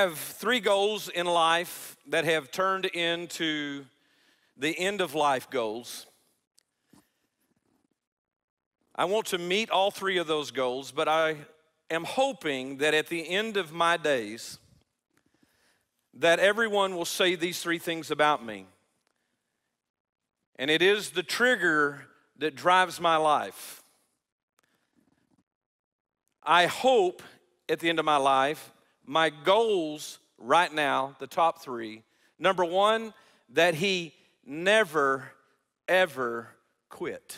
have three goals in life that have turned into the end of life goals. I want to meet all three of those goals, but I am hoping that at the end of my days that everyone will say these three things about me. And it is the trigger that drives my life. I hope at the end of my life, my goals right now, the top three number one, that he never, ever quit.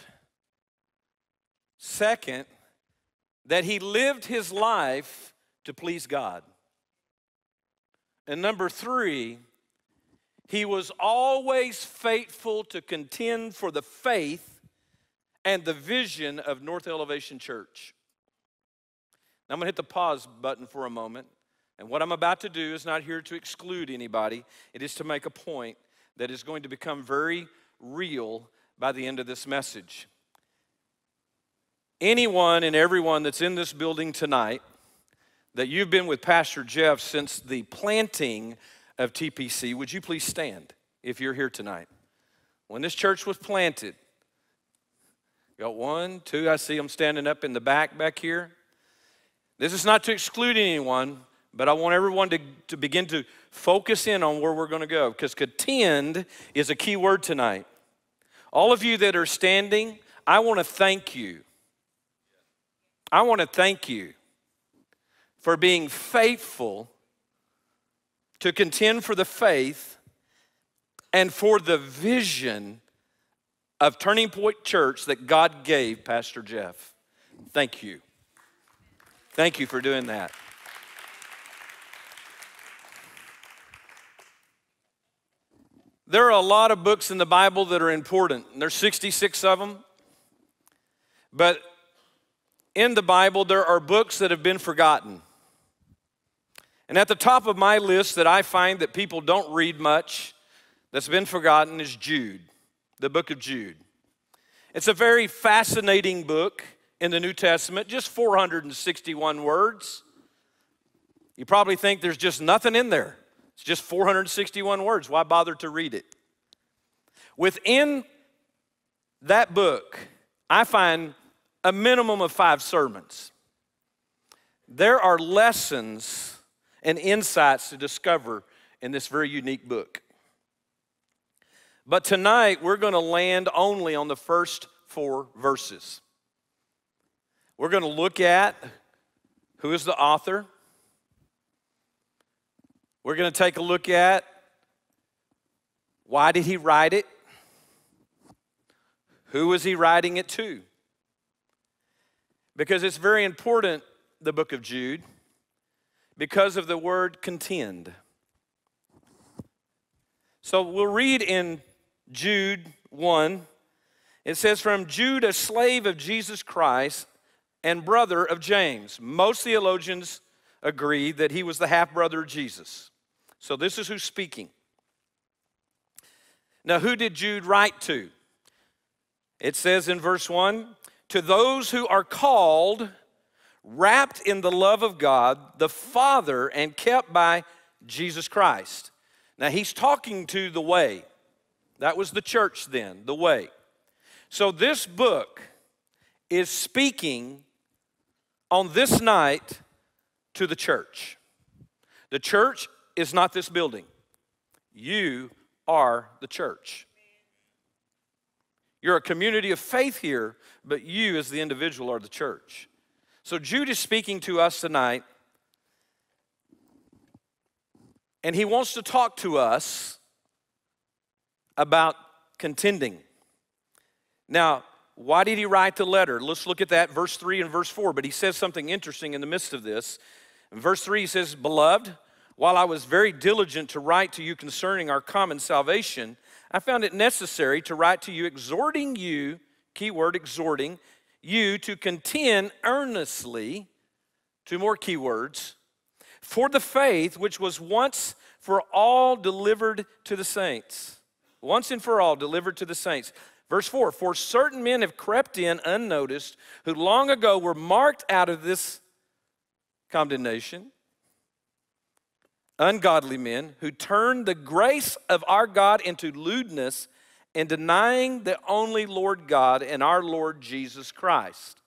Second, that he lived his life to please God. And number three, he was always faithful to contend for the faith and the vision of North Elevation Church. Now I'm going to hit the pause button for a moment. And what I'm about to do is not here to exclude anybody, it is to make a point that is going to become very real by the end of this message. Anyone and everyone that's in this building tonight, that you've been with Pastor Jeff since the planting of TPC, would you please stand if you're here tonight? When this church was planted, got one, two, I see them standing up in the back back here. This is not to exclude anyone, but I want everyone to, to begin to focus in on where we're going to go because contend is a key word tonight. All of you that are standing, I want to thank you. I want to thank you for being faithful to contend for the faith and for the vision of Turning Point Church that God gave Pastor Jeff. Thank you. Thank you for doing that. There are a lot of books in the Bible that are important. There's 66 of them. But in the Bible, there are books that have been forgotten. And at the top of my list that I find that people don't read much, that's been forgotten, is Jude, the book of Jude. It's a very fascinating book in the New Testament, just 461 words. You probably think there's just nothing in there. It's just 461 words. Why bother to read it? Within that book, I find a minimum of five sermons. There are lessons and insights to discover in this very unique book. But tonight, we're going to land only on the first four verses. We're going to look at who is the author. We're going to take a look at why did he write it? Who was he writing it to? Because it's very important, the book of Jude, because of the word contend. So we'll read in Jude 1. It says, From Jude, a slave of Jesus Christ and brother of James. Most theologians agree that he was the half brother of Jesus. So this is who's speaking. Now, who did Jude write to? It says in verse 1 To those who are called, wrapped in the love of God, the Father, and kept by Jesus Christ. Now, he's talking to the way. That was the church then, the way. So, this book is speaking on this night to the church. The church is not this building, you are the church. You're a community of faith here, but you, as the individual, are the church. So, Jude is speaking to us tonight, and he wants to talk to us about contending. Now, why did he write the letter? Let's look at that, verse 3 and verse 4. But he says something interesting in the midst of this. In verse 3, he says, Beloved, while I was very diligent to write to you concerning our common salvation, I found it necessary to write to you, exhorting you, keyword exhorting, you to contend earnestly, two more keywords, for the faith which was once for all delivered to the saints. Once and for all delivered to the saints. Verse 4 For certain men have crept in unnoticed, who long ago were marked out of this condemnation, ungodly men who turn the grace of our God into lewdness and denying the only Lord God and our Lord Jesus Christ.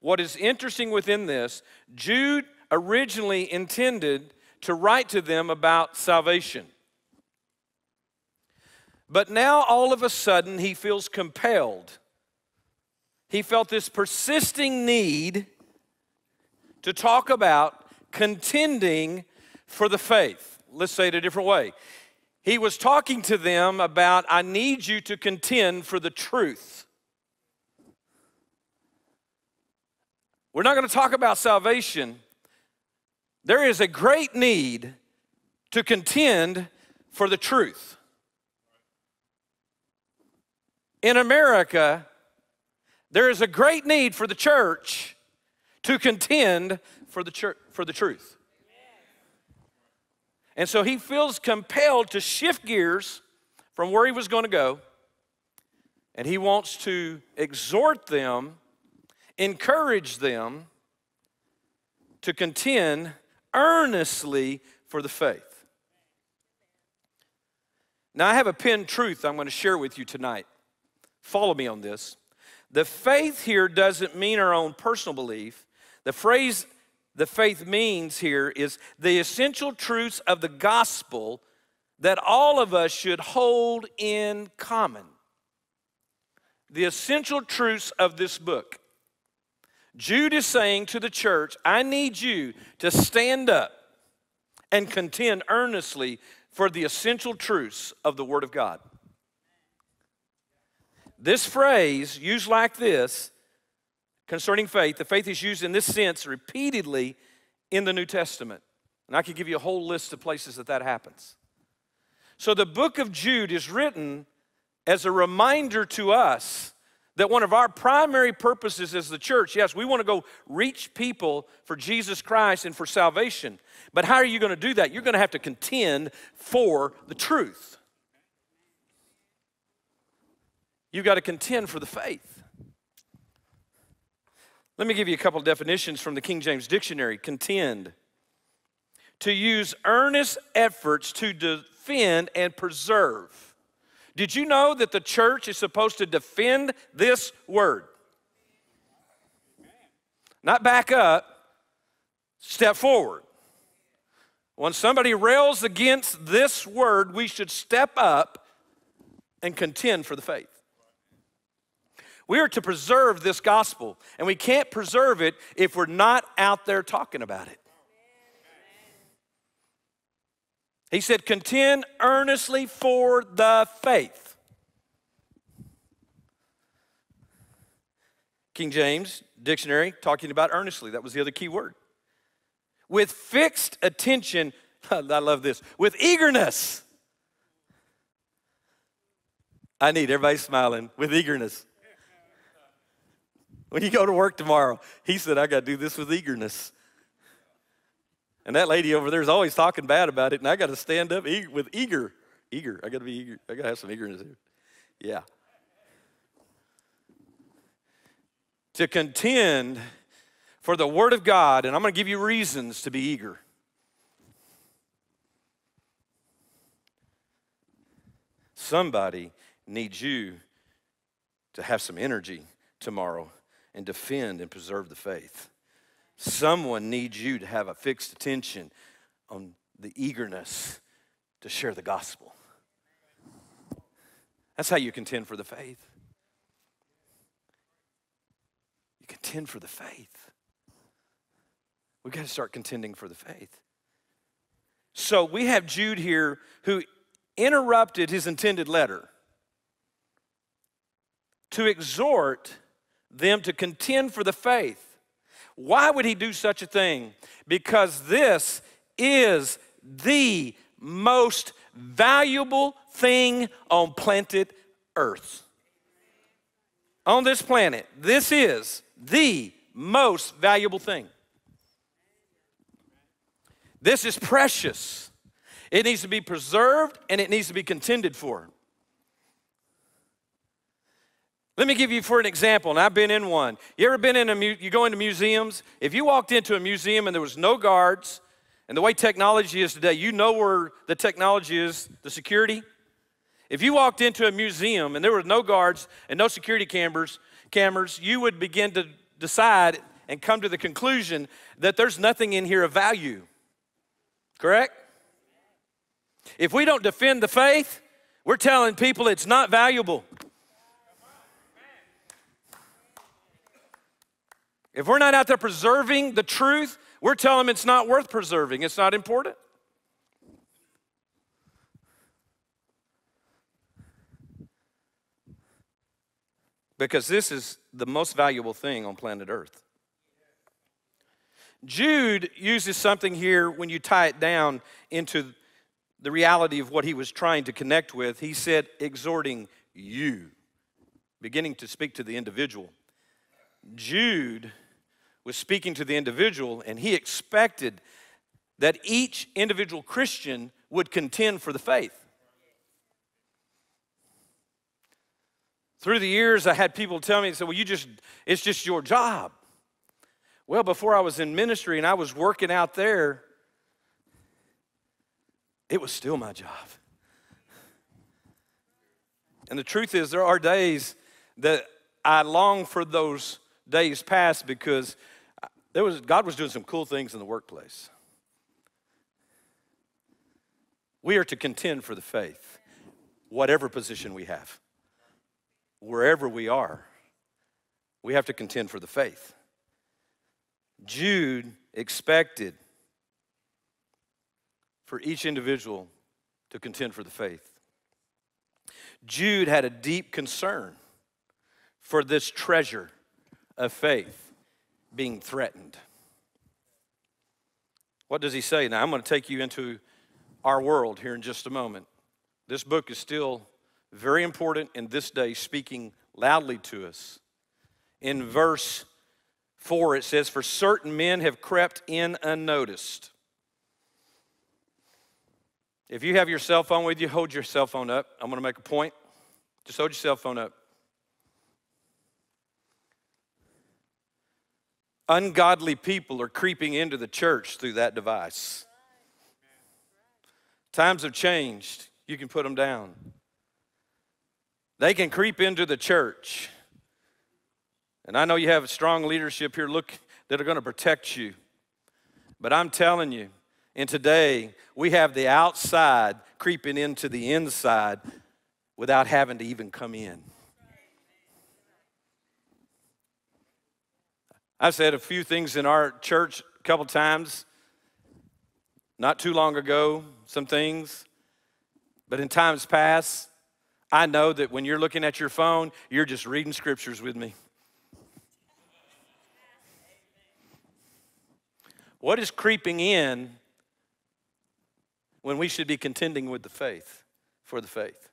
What is interesting within this, Jude originally intended to write to them about salvation. But now all of a sudden he feels compelled. He felt this persisting need to talk about contending for the faith. Let's say it a different way. He was talking to them about, I need you to contend for the truth. We're not going to talk about salvation. There is a great need to contend for the truth. In America, there is a great need for the church to contend for the, church, for the truth. And so he feels compelled to shift gears from where he was going to go, and he wants to exhort them, encourage them to contend earnestly for the faith. Now, I have a pinned truth I'm going to share with you tonight. Follow me on this. The faith here doesn't mean our own personal belief. The phrase the faith means here is the essential truths of the gospel that all of us should hold in common. The essential truths of this book. Jude is saying to the church, I need you to stand up and contend earnestly for the essential truths of the Word of God. This phrase, used like this, concerning faith, the faith is used in this sense repeatedly in the New Testament. And I could give you a whole list of places that that happens. So the book of Jude is written as a reminder to us that one of our primary purposes as the church, yes, we want to go reach people for Jesus Christ and for salvation. But how are you going to do that? You're going to have to contend for the truth. You've got to contend for the faith. Let me give you a couple definitions from the King James Dictionary. Contend. To use earnest efforts to defend and preserve. Did you know that the church is supposed to defend this word? Not back up, step forward. When somebody rails against this word, we should step up and contend for the faith. We are to preserve this gospel, and we can't preserve it if we're not out there talking about it. He said, contend earnestly for the faith. King James Dictionary talking about earnestly. That was the other key word. With fixed attention, I love this, with eagerness. I need everybody smiling with eagerness. When you go to work tomorrow, he said, I got to do this with eagerness. And that lady over there is always talking bad about it, and I got to stand up eager, with eager. Eager. I got to be eager. I got to have some eagerness here. Yeah. To contend for the Word of God, and I'm going to give you reasons to be eager. Somebody needs you to have some energy tomorrow and defend and preserve the faith. Someone needs you to have a fixed attention on the eagerness to share the gospel. That's how you contend for the faith. You contend for the faith. We've got to start contending for the faith. So we have Jude here who interrupted his intended letter to exhort them to contend for the faith. Why would he do such a thing? Because this is the most valuable thing on planet Earth. On this planet, this is the most valuable thing. This is precious. It needs to be preserved and it needs to be contended for. Let me give you for an example, and I've been in one. You ever been in a, you go into museums? If you walked into a museum and there was no guards, and the way technology is today, you know where the technology is, the security. If you walked into a museum and there were no guards and no security cameras, cameras, you would begin to decide and come to the conclusion that there's nothing in here of value. Correct? If we don't defend the faith, we're telling people it's not valuable. If we're not out there preserving the truth, we're telling them it's not worth preserving, it's not important. Because this is the most valuable thing on planet Earth. Jude uses something here when you tie it down into the reality of what he was trying to connect with. He said, exhorting you, beginning to speak to the individual. Jude was speaking to the individual, and he expected that each individual Christian would contend for the faith. Through the years, I had people tell me, "Say, well, you just, it's just your job. Well, before I was in ministry and I was working out there, it was still my job. And the truth is, there are days that I long for those days past because there was, God was doing some cool things in the workplace. We are to contend for the faith, whatever position we have, wherever we are. We have to contend for the faith. Jude expected for each individual to contend for the faith. Jude had a deep concern for this treasure of faith being threatened. What does he say? Now, I'm going to take you into our world here in just a moment. This book is still very important in this day, speaking loudly to us. In verse 4, it says, For certain men have crept in unnoticed. If you have your cell phone with you, hold your cell phone up. I'm going to make a point. Just hold your cell phone up. Ungodly people are creeping into the church through that device. Times have changed. You can put them down. They can creep into the church and I know you have strong leadership here look that are going to protect you. But I'm telling you, in today, we have the outside creeping into the inside without having to even come in. I've said a few things in our church a couple times, not too long ago, some things. But in times past, I know that when you're looking at your phone, you're just reading scriptures with me. What is creeping in when we should be contending with the faith, for the faith?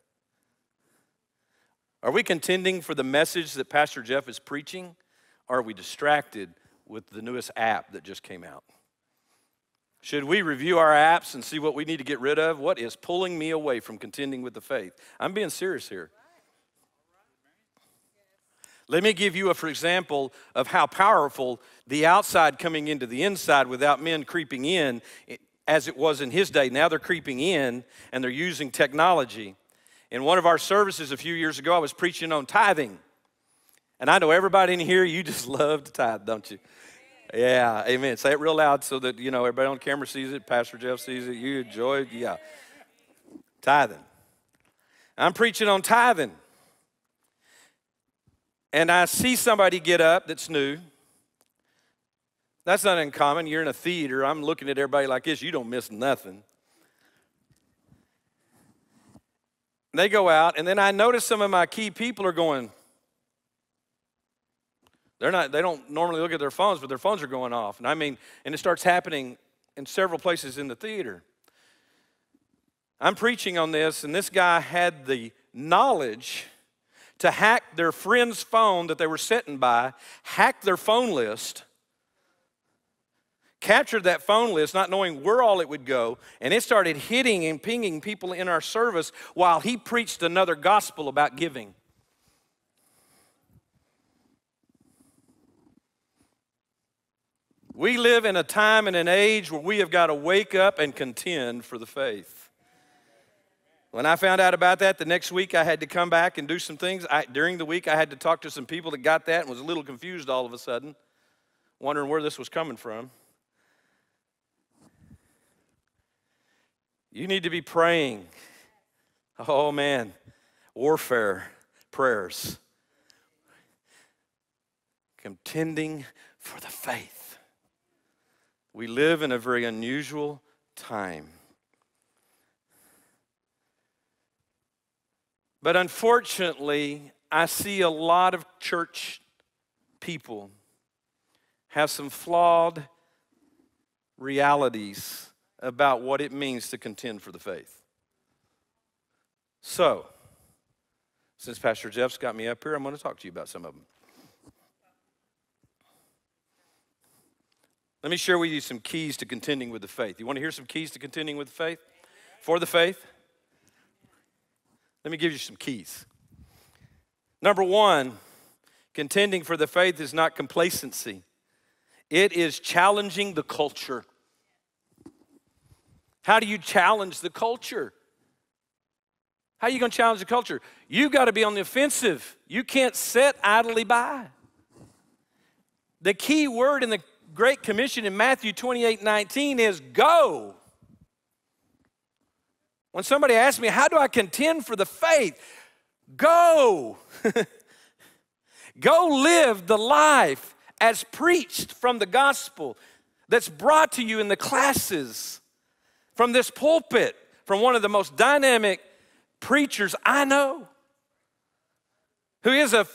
Are we contending for the message that Pastor Jeff is preaching? Are we distracted with the newest app that just came out? Should we review our apps and see what we need to get rid of? What is pulling me away from contending with the faith? I'm being serious here. Let me give you a for example of how powerful the outside coming into the inside without men creeping in eh, as it was in his day. Now they're creeping in and they're using technology. In one of our services a few years ago, I was preaching on tithing. And I know everybody in here, you just love to tithe, don't you? Yeah, amen. Say it real loud so that, you know, everybody on camera sees it, Pastor Jeff sees it, you enjoy. Yeah. Tithing. I'm preaching on tithing and I see somebody get up that's new, that's not uncommon. You're in a theater, I'm looking at everybody like this, you don't miss nothing. They go out, and then I notice some of my key people are going, they're not, they don't normally look at their phones, but their phones are going off. And I mean, and it starts happening in several places in the theater. I'm preaching on this, and this guy had the knowledge to hack their friend's phone that they were sitting by, hack their phone list, captured that phone list, not knowing where all it would go, and it started hitting and pinging people in our service while he preached another gospel about giving. We live in a time and an age where we have got to wake up and contend for the faith. When I found out about that, the next week I had to come back and do some things. I, during the week, I had to talk to some people that got that and was a little confused all of a sudden, wondering where this was coming from. You need to be praying. Oh man, warfare prayers. Contending for the faith. We live in a very unusual time. But unfortunately, I see a lot of church people have some flawed realities about what it means to contend for the faith. So, since Pastor Jeff's got me up here, I'm going to talk to you about some of them. Let me share with you some keys to contending with the faith. You want to hear some keys to contending with the faith? For the faith? Let me give you some keys. Number one, contending for the faith is not complacency, it is challenging the culture. How do you challenge the culture? How are you going to challenge the culture? You've got to be on the offensive. You can't sit idly by. The key word in the Great Commission in Matthew 28 19 is go. When somebody asks me, How do I contend for the faith? Go. go live the life as preached from the gospel that's brought to you in the classes from this pulpit from one of the most dynamic preachers I know who is a,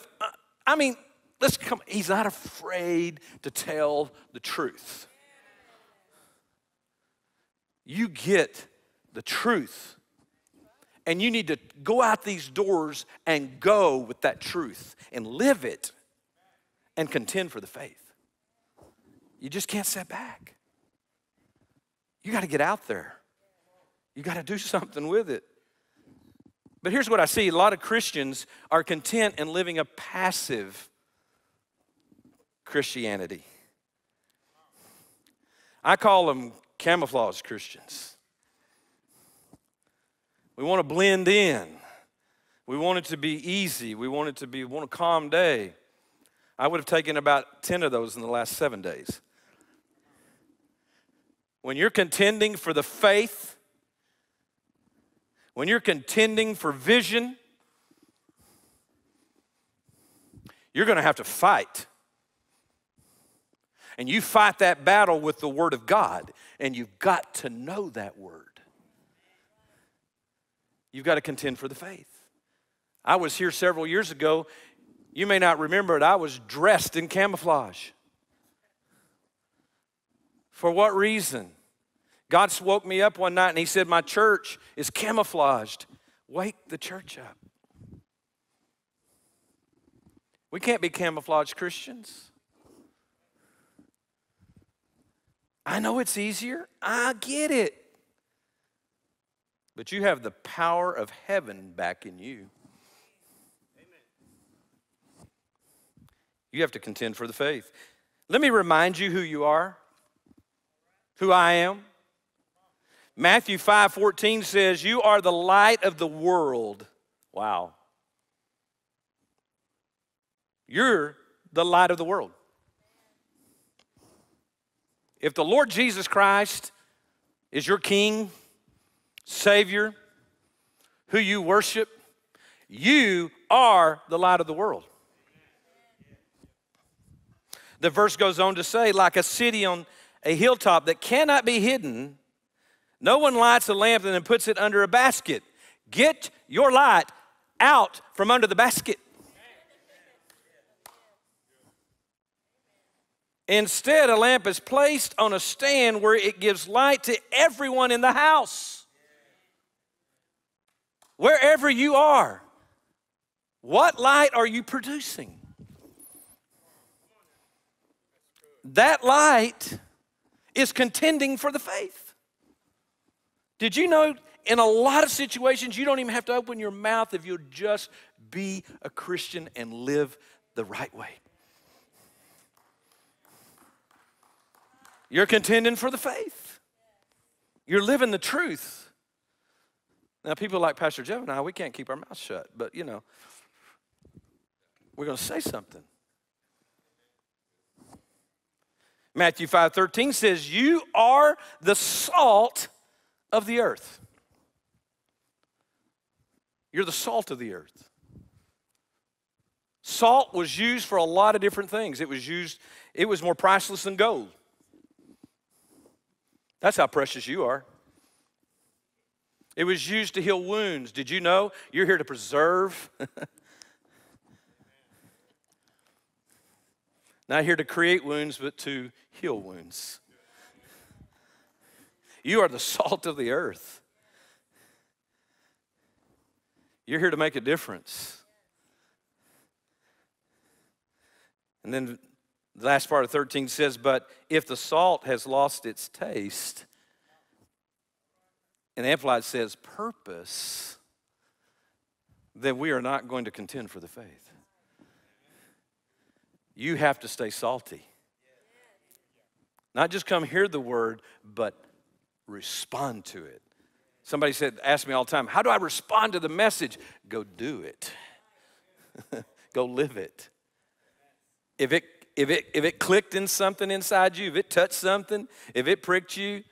I mean, let's come, he's not afraid to tell the truth. You get the truth. And you need to go out these doors and go with that truth and live it and contend for the faith. You just can't sit back. You got to get out there. You got to do something with it. But here's what I see a lot of Christians are content in living a passive Christianity. I call them camouflage Christians. We want to blend in. We want it to be easy. We want it to be want a calm day. I would have taken about 10 of those in the last seven days. When you're contending for the faith, when you're contending for vision, you're going to have to fight. And you fight that battle with the Word of God, and you've got to know that Word. You've got to contend for the faith. I was here several years ago. You may not remember it. I was dressed in camouflage. For what reason? God woke me up one night and He said, My church is camouflaged. Wake the church up. We can't be camouflaged Christians. I know it's easier. I get it. But you have the power of heaven back in you. You have to contend for the faith. Let me remind you who you are, who I am. Matthew 5 14 says, You are the light of the world. Wow. You're the light of the world. If the Lord Jesus Christ is your King, Savior, who you worship, you are the light of the world. The verse goes on to say, like a city on a hilltop that cannot be hidden, no one lights a lamp and then puts it under a basket. Get your light out from under the basket. Instead, a lamp is placed on a stand where it gives light to everyone in the house. Wherever you are, what light are you producing? That light is contending for the faith. Did you know in a lot of situations you don't even have to open your mouth if you'll just be a Christian and live the right way? You're contending for the faith. You're living the truth. Now, people like Pastor Jeff and I, we can't keep our mouths shut, but you know, we're going to say something. Matthew 5 13 says, You are the salt of the earth. You're the salt of the earth. Salt was used for a lot of different things. It was used, it was more priceless than gold. That's how precious you are. It was used to heal wounds. Did you know you're here to preserve? Not here to create wounds, but to heal wounds. You are the salt of the earth. You're here to make a difference. And then the last part of 13 says, But if the salt has lost its taste, and Amplified says purpose, then we are not going to contend for the faith. You have to stay salty. Not just come hear the word, but respond to it. Somebody said, ask me all the time, how do I respond to the message? Go do it. Go live it. If it if it if it clicked in something inside you, if it touched something, if it pricked you,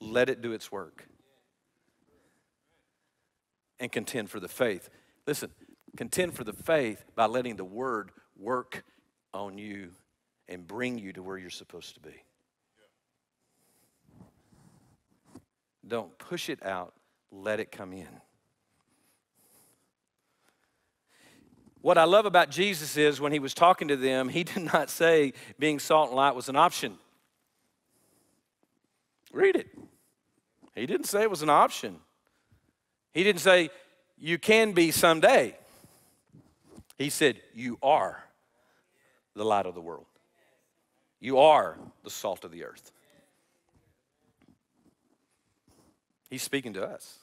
let it do its work. And contend for the faith. Listen, Contend for the faith by letting the word work on you and bring you to where you're supposed to be. Don't push it out, let it come in. What I love about Jesus is when he was talking to them, he did not say being salt and light was an option. Read it. He didn't say it was an option. He didn't say you can be someday. He said, You are the light of the world. You are the salt of the earth. He's speaking to us.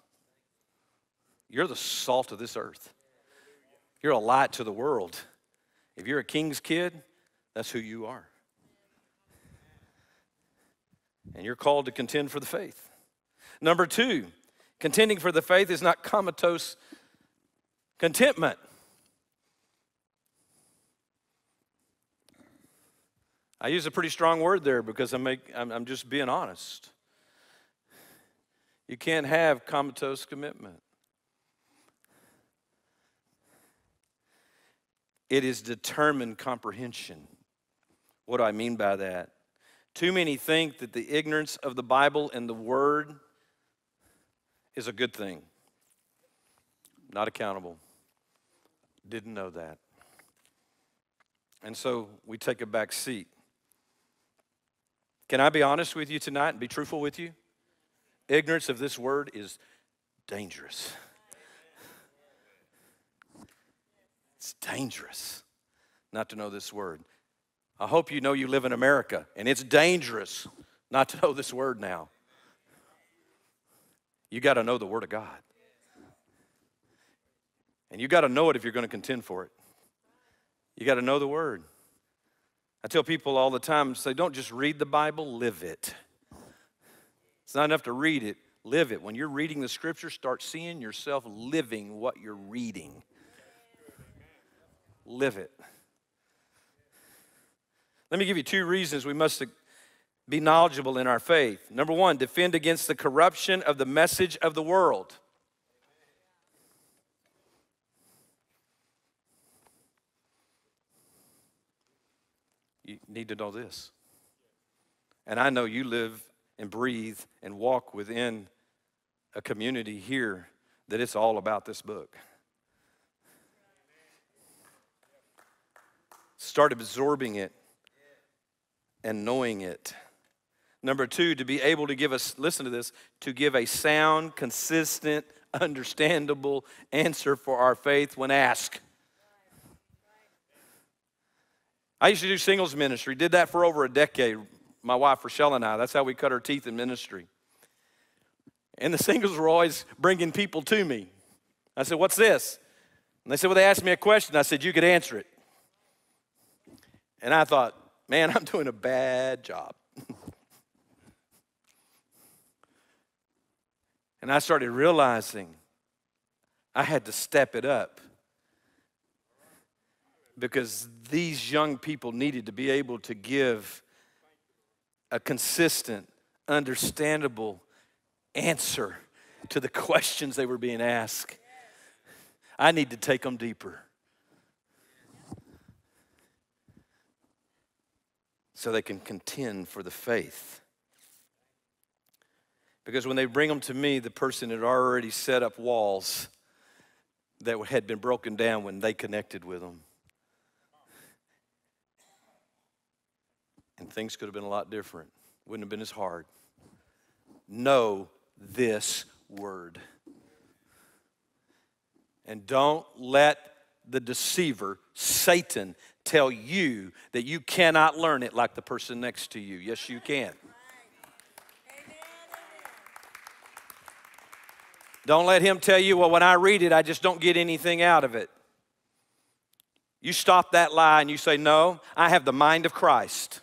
You're the salt of this earth. You're a light to the world. If you're a king's kid, that's who you are. And you're called to contend for the faith. Number two, contending for the faith is not comatose contentment. I use a pretty strong word there because I make, I'm, I'm just being honest. You can't have comatose commitment. It is determined comprehension. What do I mean by that? Too many think that the ignorance of the Bible and the Word is a good thing. Not accountable. Didn't know that. And so we take a back seat. Can I be honest with you tonight and be truthful with you? Ignorance of this word is dangerous. It's dangerous not to know this word. I hope you know you live in America, and it's dangerous not to know this word now. You got to know the Word of God. And you got to know it if you're going to contend for it. You got to know the Word. I tell people all the time, say, don't just read the Bible, live it. It's not enough to read it, live it. When you're reading the scripture, start seeing yourself living what you're reading. Live it. Let me give you two reasons we must be knowledgeable in our faith. Number one, defend against the corruption of the message of the world. You need to know this. And I know you live and breathe and walk within a community here that it's all about this book. Start absorbing it and knowing it. Number two, to be able to give us, listen to this, to give a sound, consistent, understandable answer for our faith when asked. I used to do singles ministry, did that for over a decade. My wife, Rochelle, and I, that's how we cut our teeth in ministry. And the singles were always bringing people to me. I said, What's this? And they said, Well, they asked me a question. I said, You could answer it. And I thought, Man, I'm doing a bad job. and I started realizing I had to step it up because these young people needed to be able to give a consistent, understandable answer to the questions they were being asked. I need to take them deeper. So they can contend for the faith. Because when they bring them to me, the person had already set up walls that had been broken down when they connected with them. And things could have been a lot different. Wouldn't have been as hard. Know this word. And don't let the deceiver, Satan, tell you that you cannot learn it like the person next to you. Yes, you can. Don't let him tell you, well, when I read it, I just don't get anything out of it. You stop that lie and you say, no, I have the mind of Christ.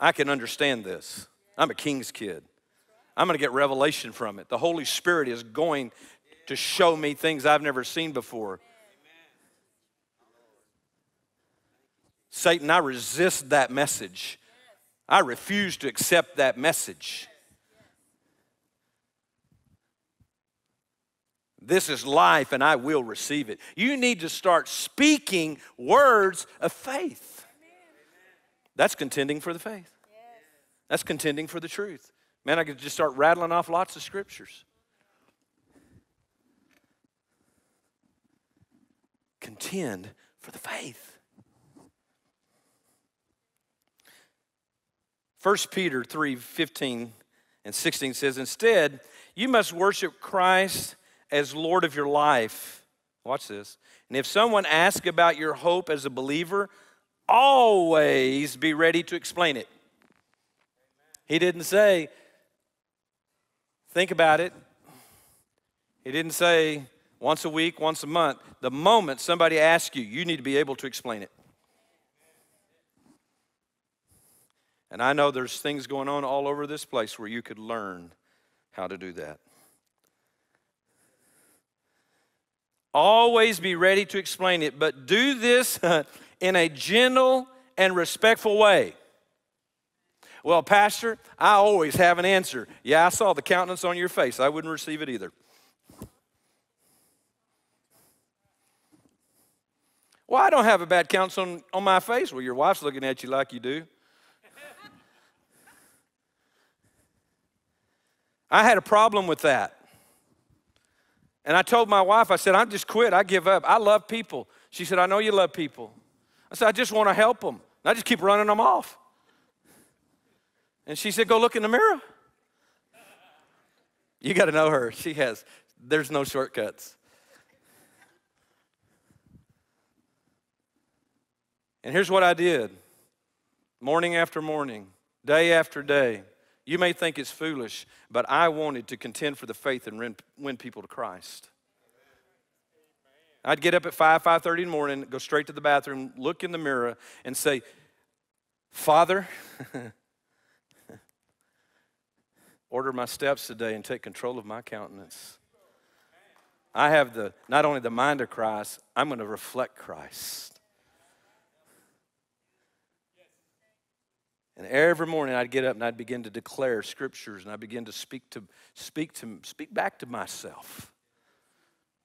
I can understand this. I'm a king's kid. I'm going to get revelation from it. The Holy Spirit is going to show me things I've never seen before. Satan, I resist that message. I refuse to accept that message. This is life, and I will receive it. You need to start speaking words of faith. That's contending for the faith. That's contending for the truth. Man, I could just start rattling off lots of scriptures. Contend for the faith. 1 Peter 3 15 and 16 says, Instead, you must worship Christ as Lord of your life. Watch this. And if someone asks about your hope as a believer, always be ready to explain it. He didn't say, think about it. He didn't say once a week, once a month. The moment somebody asks you, you need to be able to explain it. And I know there's things going on all over this place where you could learn how to do that. Always be ready to explain it, but do this in a gentle and respectful way. Well, Pastor, I always have an answer. Yeah, I saw the countenance on your face. I wouldn't receive it either. Well, I don't have a bad countenance on, on my face. Well, your wife's looking at you like you do. I had a problem with that. And I told my wife, I said, I just quit. I give up. I love people. She said, I know you love people. I said, I just want to help them. And I just keep running them off. And she said, Go look in the mirror. You got to know her. She has, there's no shortcuts. And here's what I did morning after morning, day after day. You may think it's foolish, but I wanted to contend for the faith and win people to Christ. I'd get up at 5, 5.30 in the morning, go straight to the bathroom, look in the mirror, and say, Father, order my steps today and take control of my countenance. I have the not only the mind of Christ, I'm going to reflect Christ. And every morning I'd get up and I'd begin to declare scriptures and I begin to speak to speak to speak back to myself.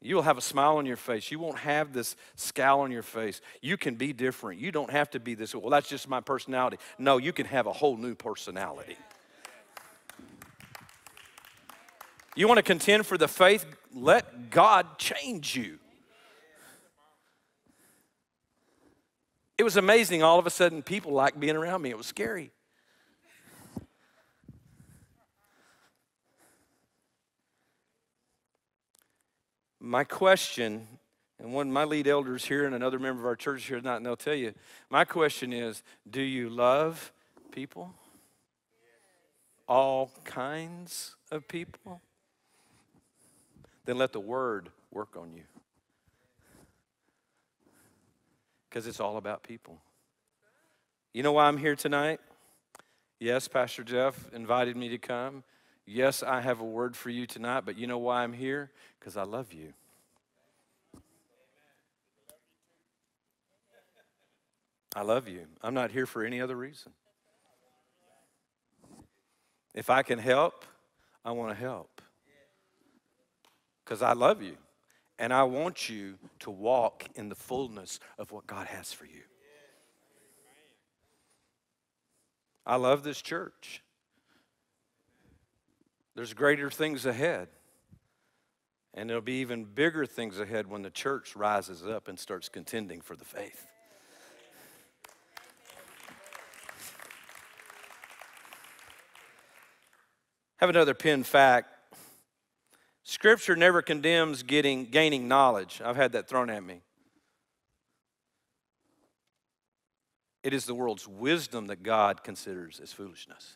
You'll have a smile on your face. You won't have this scowl on your face. You can be different. You don't have to be this. Well, that's just my personality. No, you can have a whole new personality. You want to contend for the faith? Let God change you. It was amazing. All of a sudden, people liked being around me. It was scary. My question, and one of my lead elders here and another member of our church here not, and they'll tell you, my question is do you love people? All kinds of people? Then let the word work on you. Because it's all about people. You know why I'm here tonight? Yes, Pastor Jeff invited me to come. Yes, I have a word for you tonight, but you know why I'm here? Because I love you. I love you. I'm not here for any other reason. If I can help, I want to help. Because I love you. And I want you to walk in the fullness of what God has for you. I love this church. There's greater things ahead. And there'll be even bigger things ahead when the church rises up and starts contending for the faith. Have another pin fact. Scripture never condemns getting gaining knowledge. I've had that thrown at me. It is the world's wisdom that God considers as foolishness,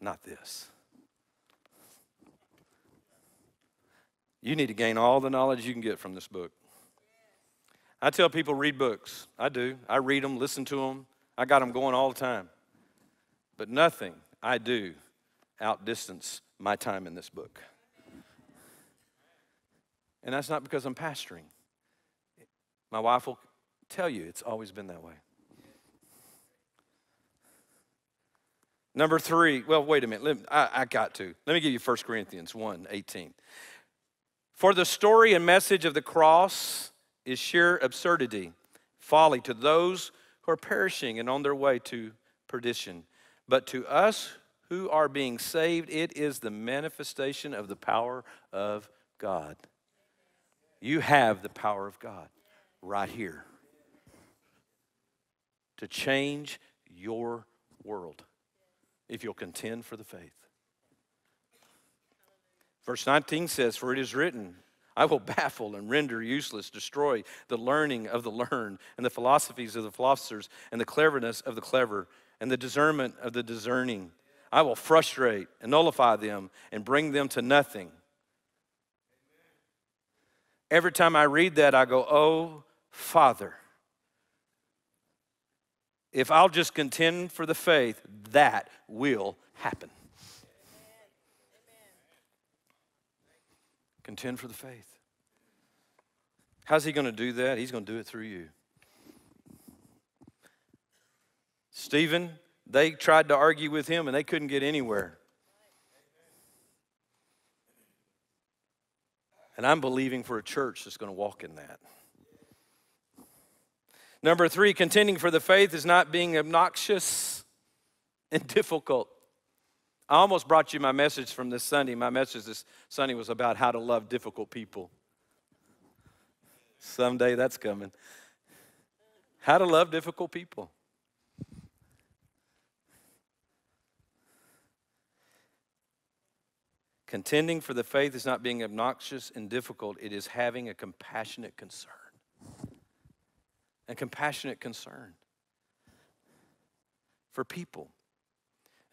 not this. You need to gain all the knowledge you can get from this book. I tell people read books. I do. I read them, listen to them. I got them going all the time. But nothing I do outdistance my time in this book. And that's not because I'm pastoring. My wife will tell you it's always been that way. Number three, well, wait a minute. Let, I, I got to. Let me give you 1 Corinthians 1 18. For the story and message of the cross is sheer absurdity, folly to those who are perishing and on their way to perdition. But to us who are being saved, it is the manifestation of the power of God. You have the power of God right here to change your world if you'll contend for the faith. Verse 19 says, For it is written, I will baffle and render useless, destroy the learning of the learned, and the philosophies of the philosophers, and the cleverness of the clever, and the discernment of the discerning. I will frustrate and nullify them and bring them to nothing. Every time I read that, I go, Oh, Father, if I'll just contend for the faith, that will happen. Contend for the faith. How's he going to do that? He's going to do it through you. Stephen, they tried to argue with him and they couldn't get anywhere. And I'm believing for a church that's going to walk in that. Number three, contending for the faith is not being obnoxious and difficult. I almost brought you my message from this Sunday. My message this Sunday was about how to love difficult people. Someday that's coming. How to love difficult people. Contending for the faith is not being obnoxious and difficult, it is having a compassionate concern. A compassionate concern for people.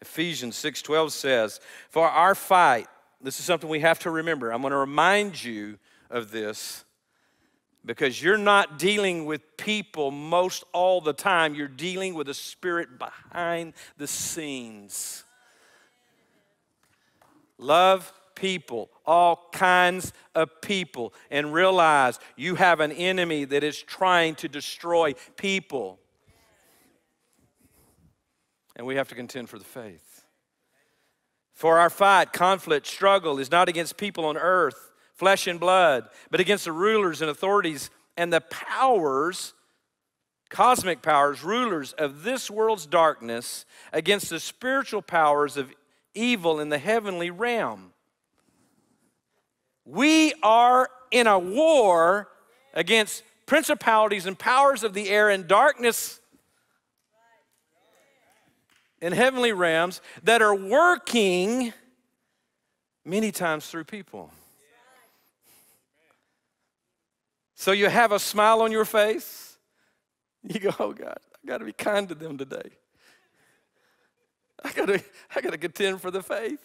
Ephesians 6:12 says, "For our fight, this is something we have to remember. I'm going to remind you of this because you're not dealing with people most all the time. You're dealing with a spirit behind the scenes. Love people, all kinds of people, and realize you have an enemy that is trying to destroy people. And we have to contend for the faith. For our fight, conflict, struggle is not against people on earth, flesh and blood, but against the rulers and authorities and the powers cosmic powers, rulers of this world's darkness, against the spiritual powers of evil in the heavenly realm. We are in a war against principalities and powers of the air and darkness in heavenly realms that are working many times through people. So you have a smile on your face. You go, oh God, I got to be kind to them today. I gotta, I gotta contend for the faith.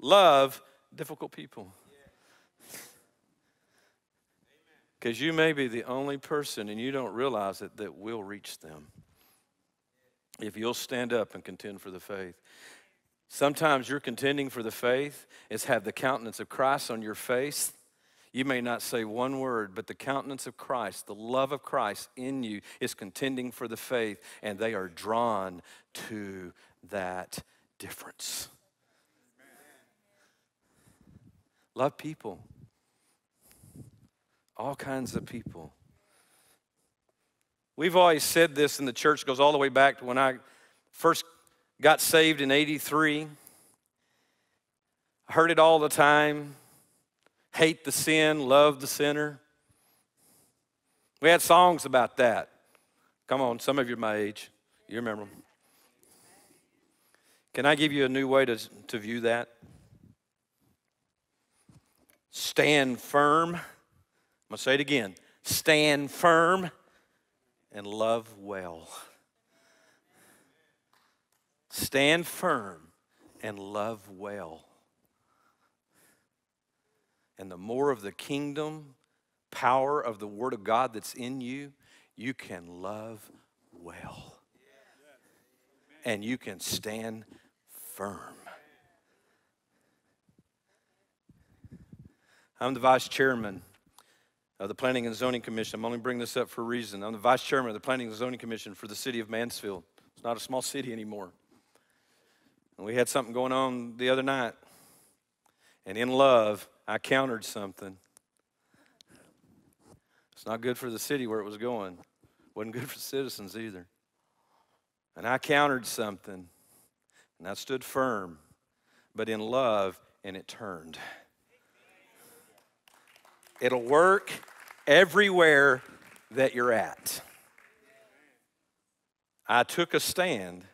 Love difficult people. Because you may be the only person, and you don't realize it, that will reach them if you'll stand up and contend for the faith. Sometimes you're contending for the faith is have the countenance of Christ on your face. You may not say one word, but the countenance of Christ, the love of Christ in you is contending for the faith, and they are drawn to that difference. Love people, all kinds of people. We've always said this, and the church goes all the way back to when I first got saved in 83. I heard it all the time hate the sin, love the sinner. We had songs about that. Come on, some of you are my age. You remember them. Can I give you a new way to, to view that? Stand firm. I'm going to say it again. Stand firm and love well. Stand firm and love well. And the more of the kingdom power of the Word of God that's in you, you can love well. And you can stand firm. I'm the vice chairman of the Planning and Zoning Commission. I'm only bringing this up for a reason. I'm the vice chairman of the Planning and Zoning Commission for the city of Mansfield. It's not a small city anymore. And we had something going on the other night. And in love, I countered something. It's not good for the city where it was going. Wasn't good for citizens either. And I countered something. And I stood firm, but in love, and it turned. It'll work everywhere that you're at. I took a stand,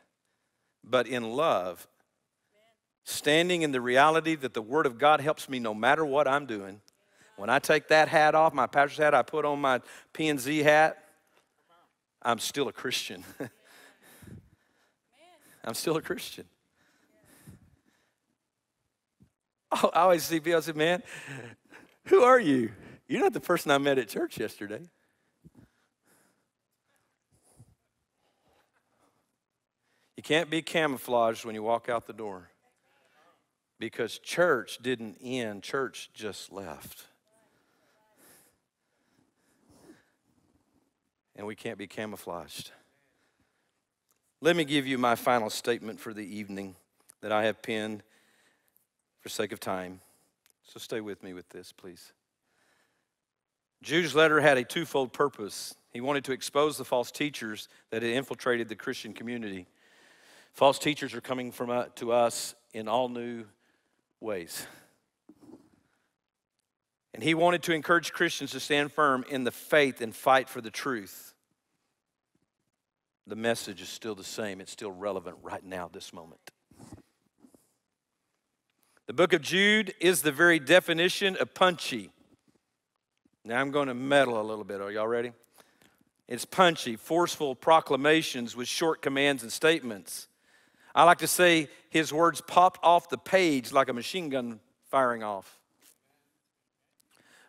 but in love, standing in the reality that the Word of God helps me no matter what I'm doing. When I take that hat off, my pastor's hat, I put on my PNZ hat, I'm still a Christian. I'm still a Christian. I always see people say, man, who are you? You're not the person I met at church yesterday. You can't be camouflaged when you walk out the door because church didn't end, church just left. And we can't be camouflaged. Let me give you my final statement for the evening that I have penned for sake of time. So stay with me with this, please. Jude's letter had a twofold purpose. He wanted to expose the false teachers that had infiltrated the Christian community. False teachers are coming from, uh, to us in all new ways. And he wanted to encourage Christians to stand firm in the faith and fight for the truth. The message is still the same, it's still relevant right now, this moment. The book of Jude is the very definition of punchy. Now I'm going to meddle a little bit. Are y'all ready? It's punchy, forceful proclamations with short commands and statements. I like to say his words popped off the page like a machine gun firing off.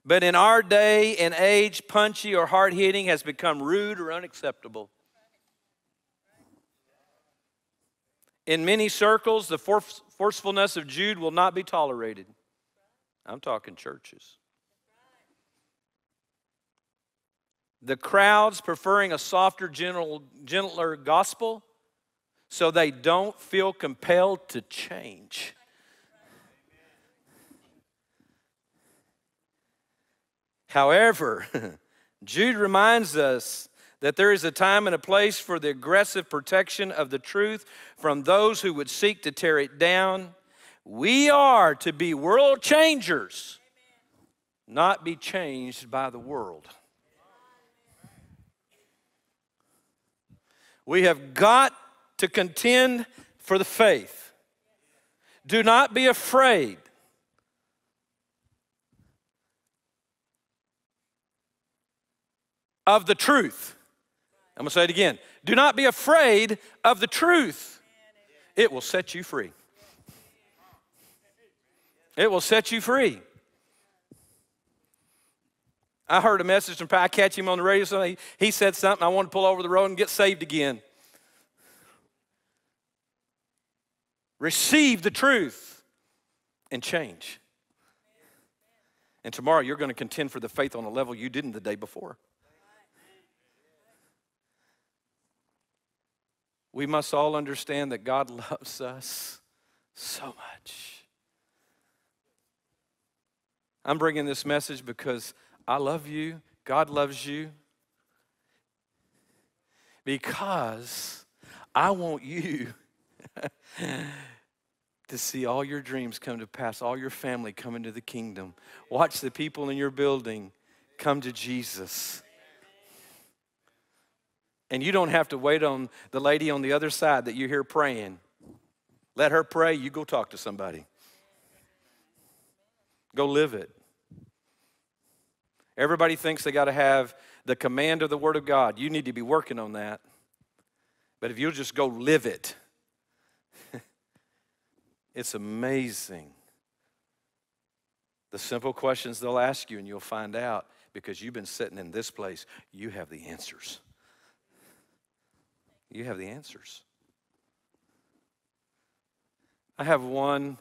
But in our day and age, punchy or hard hitting has become rude or unacceptable. In many circles, the forcefulness of Jude will not be tolerated. I'm talking churches. The crowds preferring a softer, gentle, gentler gospel so they don't feel compelled to change. However, Jude reminds us that there is a time and a place for the aggressive protection of the truth from those who would seek to tear it down. We are to be world changers, not be changed by the world. We have got to contend for the faith. Do not be afraid. Of the truth. I'm to say it again. Do not be afraid of the truth. It will set you free. It will set you free. I heard a message from I catch him on the radio. He, he said something. I want to pull over the road and get saved again. Receive the truth and change. And tomorrow you're going to contend for the faith on a level you didn't the day before. We must all understand that God loves us so much. I'm bringing this message because I love you, God loves you, because I want you to see all your dreams come to pass, all your family come into the kingdom. Watch the people in your building come to Jesus. And you don't have to wait on the lady on the other side that you hear praying. Let her pray, you go talk to somebody. Go live it. Everybody thinks they got to have the command of the Word of God. You need to be working on that. But if you'll just go live it, it's amazing. The simple questions they'll ask you, and you'll find out because you've been sitting in this place, you have the answers. You have the answers. I have one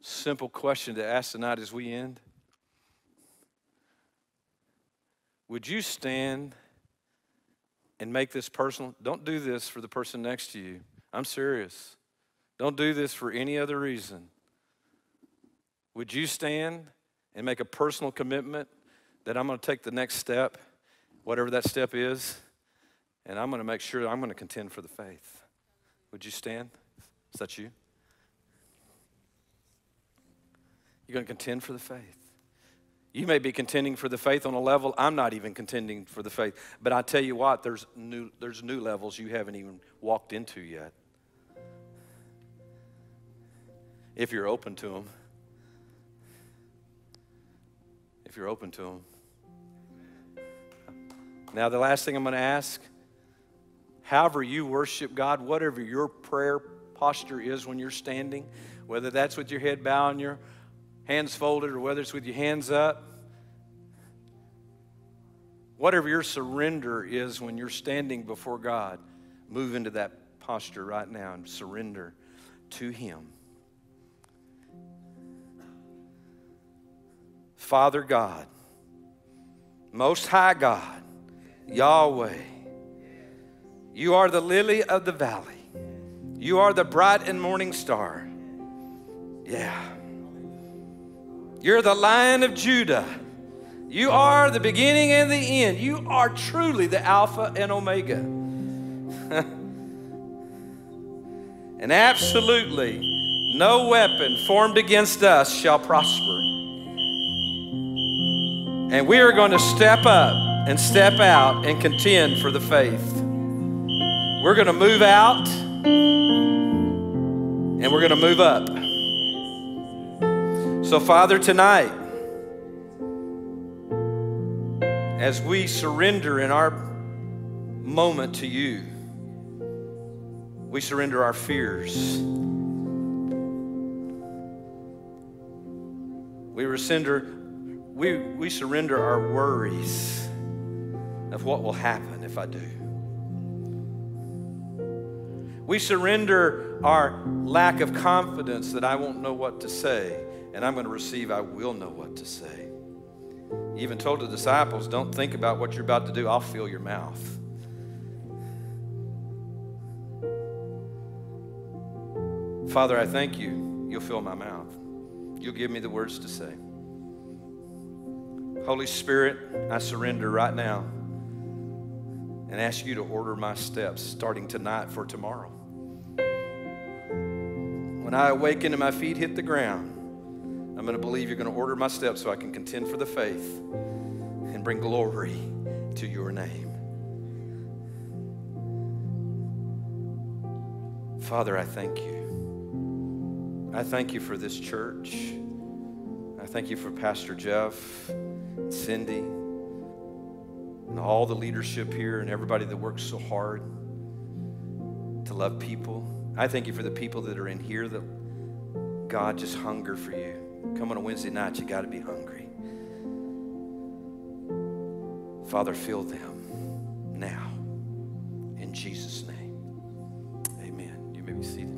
simple question to ask tonight as we end. Would you stand and make this personal? Don't do this for the person next to you. I'm serious. Don't do this for any other reason. Would you stand and make a personal commitment that I'm going to take the next step, whatever that step is, and I'm going to make sure I'm going to contend for the faith? Would you stand? Is that you? You're going to contend for the faith. You may be contending for the faith on a level I'm not even contending for the faith. But I tell you what, there's new, there's new levels you haven't even walked into yet. If you're open to them. If you're open to them. Now, the last thing I'm going to ask however you worship God, whatever your prayer posture is when you're standing, whether that's with your head bowed and your hands folded or whether it's with your hands up, whatever your surrender is when you're standing before God, move into that posture right now and surrender to Him. Father God, Most High God, Yahweh, you are the lily of the valley. You are the bright and morning star. Yeah. You're the lion of Judah. You are the beginning and the end. You are truly the Alpha and Omega. and absolutely no weapon formed against us shall prosper. And we are going to step up and step out and contend for the faith. We're going to move out and we're going to move up. So, Father, tonight, as we surrender in our moment to you, we surrender our fears. We surrender, we, we surrender our worries of what will happen if I do. We surrender our lack of confidence that I won't know what to say and I'm going to receive, I will know what to say. He even told the disciples, Don't think about what you're about to do, I'll fill your mouth. Father, I thank you. You'll fill my mouth. You'll give me the words to say. Holy Spirit, I surrender right now and ask you to order my steps starting tonight for tomorrow. When I awaken and my feet hit the ground, I'm going to believe you're going to order my steps so I can contend for the faith and bring glory to your name. Father, I thank you. I thank you for this church. I thank you for Pastor Jeff, Cindy, and all the leadership here and everybody that works so hard to love people. I thank you for the people that are in here that God just hunger for you. Come on a Wednesday night, you got to be hungry. Father, fill them now. In Jesus' name. Amen. You may be seated.